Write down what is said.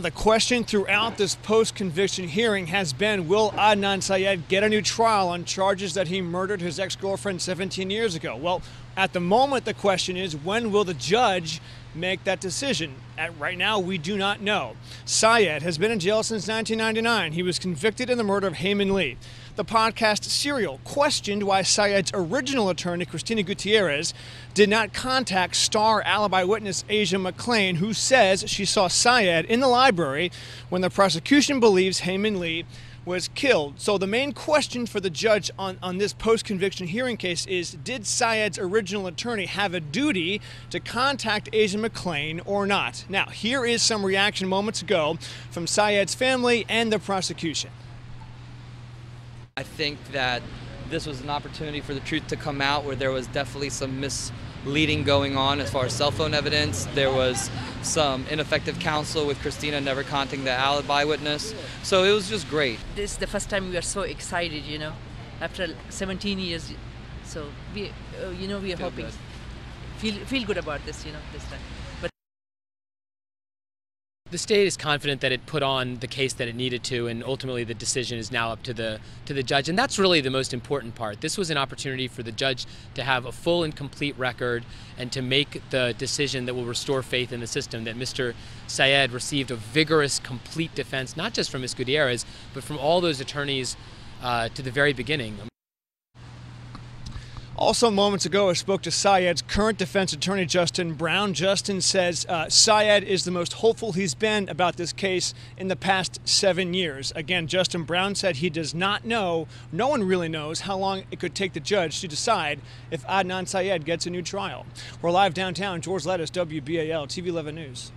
The question throughout this post conviction hearing has been Will Adnan Syed get a new trial on charges that he murdered his ex girlfriend 17 years ago? Well, at the moment, the question is when will the judge make that decision? At right now, we do not know. Syed has been in jail since 1999. He was convicted in the murder of Hae Min Lee. The podcast Serial questioned why Syed's original attorney, Christina Gutierrez, did not contact star alibi witness Asia McClain, who says she saw Syed in the library when the prosecution believes Hae Min Lee was killed. So the main question for the judge on, on this post-conviction hearing case is did Syed's original attorney have a duty to contact Asia McClain or not? Now, here is some reaction moments ago from Syed's family and the prosecution. I think that this was an opportunity for the truth to come out where there was definitely some misleading going on as far as cell phone evidence. There was some ineffective counsel with Christina never contacting the alibi witness. So it was just great. This is the first time we are so excited, you know, after 17 years. So we, uh, you know, we are Feel hoping, good. feel feel good about this, you know, this time. But The state is confident that it put on the case that it needed to, and ultimately the decision is now up to the to the judge, and that's really the most important part. This was an opportunity for the judge to have a full and complete record and to make the decision that will restore faith in the system. That Mr. Syed received a vigorous, complete defense, not just from Ms. Gutierrez, but from all those attorneys uh, to the very beginning. Also, moments ago, I spoke to Syed's current defense attorney, Justin Brown. Justin says uh, Syed is the most hopeful he's been about this case in the past seven years. Again, Justin Brown said he does not know, no one really knows, how long it could take the judge to decide if Adnan Syed gets a new trial. We're live downtown. George Lettis, WBAL, TV 11 News.